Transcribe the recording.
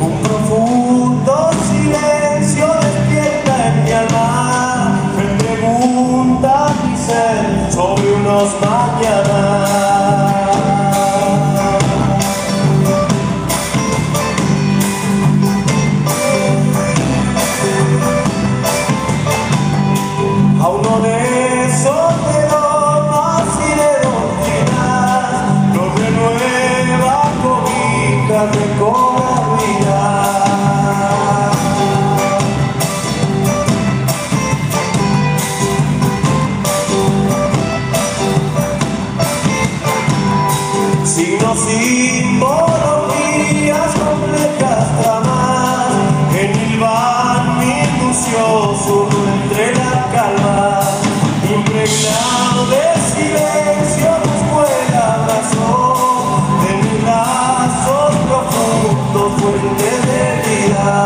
Un profundo silencio despierta en mi alma, me pregunta mi ser sobre unos mañanas. signos, simbologías complejas tramas. En hilvan minucioso entre la calma. Impregnado de silencio fue el en lazos profundos fuente de vida.